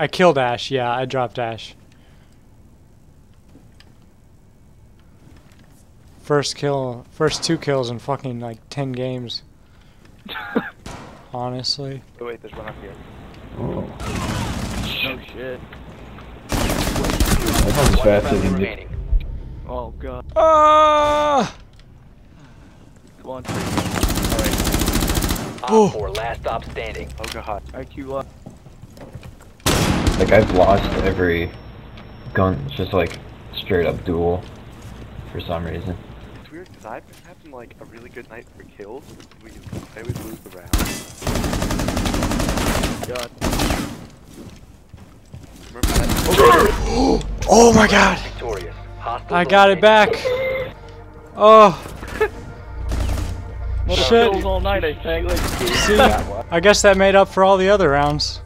I killed Ash. Yeah, I dropped Ash. First kill, first two kills in fucking like ten games. Honestly. Oh wait, there's one up here. Oh. Oh shit. That one's faster than me. Oh god. Ah! Come on, Alright. Oh. Op 4, last stop standing. Oh god. IQ left. Like I've lost every gun, it's just like straight up duel for some reason. It's weird because I've been having like a really good night for kills. We I always lose the round. God. Remember that? Oh my god! Victorious. I got it back. Oh, Shit. all night, I think. see, I guess that made up for all the other rounds.